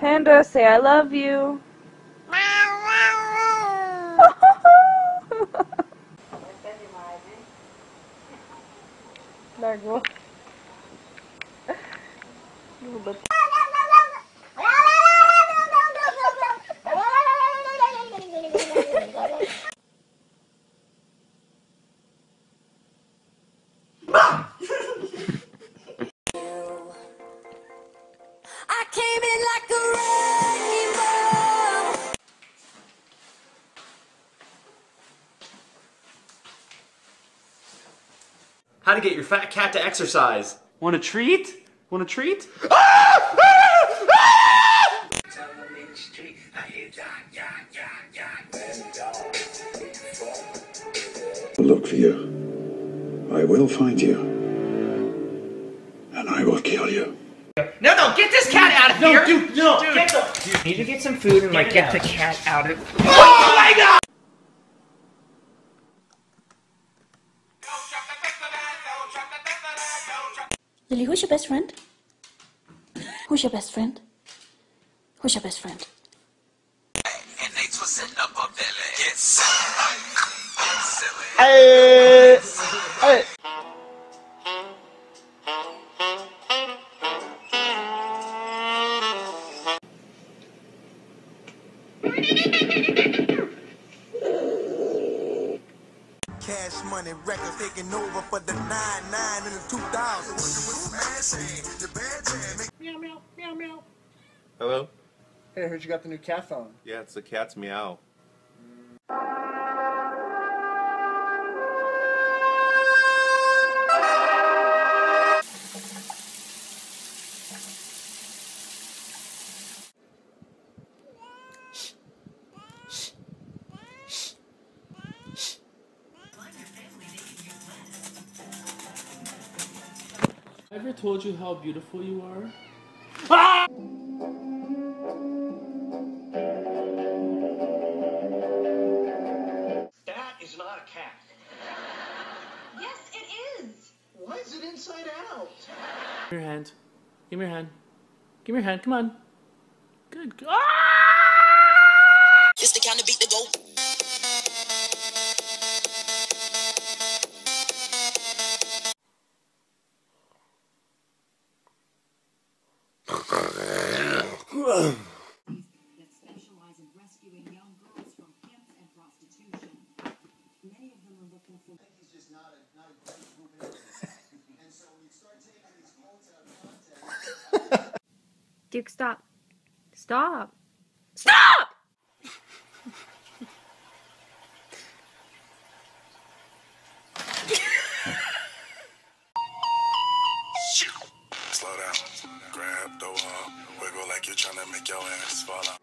Panda, say I love you. Largo. I How to get your fat cat to exercise. Want a treat? Want a treat? look for you. I will find you. And I will kill you. No, no, get this cat out of here! dude, no, Dude. get the. Dude, need to get some food and like get the cat out of. Oh my god! Lily, who's your best friend? Who's your best friend? Who's your best friend? Cash Money Records taking over for the 9-9 in the 2000s. Meow meow meow meow. Hello? Hey, I heard you got the new cat phone. Yeah, it's the cat's meow. Ever told you how beautiful you are? Ah! That is not a cat. Yes, it is. Why is it inside out? Give me your hand. Give me your hand. Give me your hand. Come on. Good. Ah! It's the kind of beat to go. Duke, stop. Stop. Stop! tryna make your ass fall out.